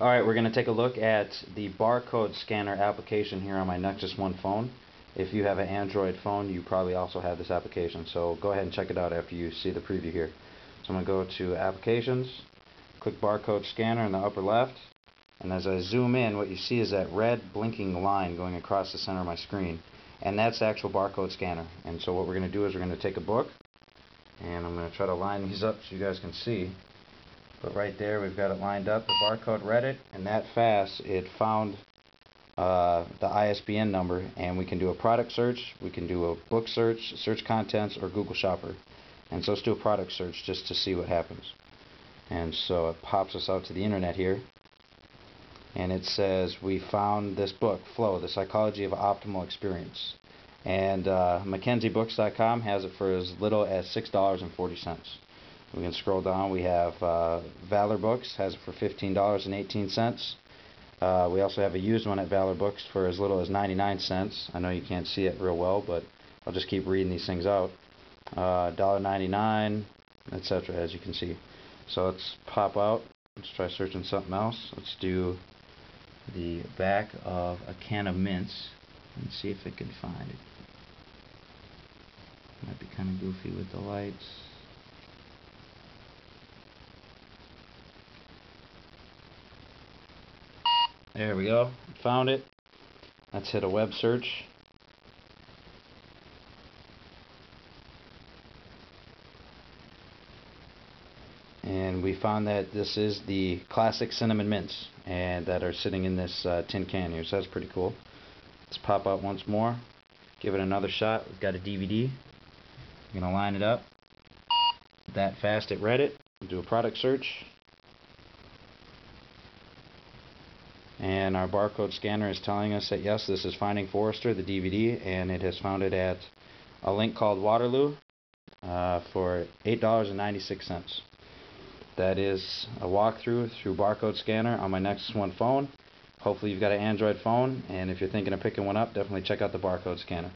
Alright, we're going to take a look at the barcode scanner application here on my Nexus One phone. If you have an Android phone, you probably also have this application. So go ahead and check it out after you see the preview here. So I'm going to go to Applications, click Barcode Scanner in the upper left, and as I zoom in, what you see is that red blinking line going across the center of my screen. And that's the actual barcode scanner. And so what we're going to do is we're going to take a book, and I'm going to try to line these up so you guys can see. But right there, we've got it lined up. The barcode read it, and that fast, it found uh, the ISBN number, and we can do a product search, we can do a book search, search contents, or Google Shopper. And so let's do a product search just to see what happens. And so it pops us out to the internet here. And it says, we found this book, Flow, The Psychology of Optimal Experience. And uh, MackenzieBooks.com has it for as little as $6.40. We can scroll down. We have uh, Valor Books has it for $15.18. Uh, we also have a used one at Valor Books for as little as 99 cents. I know you can't see it real well, but I'll just keep reading these things out. Uh, $1.99, etc. As you can see. So let's pop out. Let's try searching something else. Let's do the back of a can of mints and see if it can find it. Might be kind of goofy with the lights. There we go. Found it. Let's hit a web search. And we found that this is the classic cinnamon mints and that are sitting in this uh, tin can here. So that's pretty cool. Let's pop out once more. Give it another shot. We've got a DVD. I'm going to line it up. That fast it read it. Do a product search. And our barcode scanner is telling us that yes this is Finding Forrester the DVD and it has found it at a link called Waterloo uh, for $8.96 that is a walkthrough through barcode scanner on my Nexus One phone. Hopefully you've got an Android phone and if you're thinking of picking one up definitely check out the barcode scanner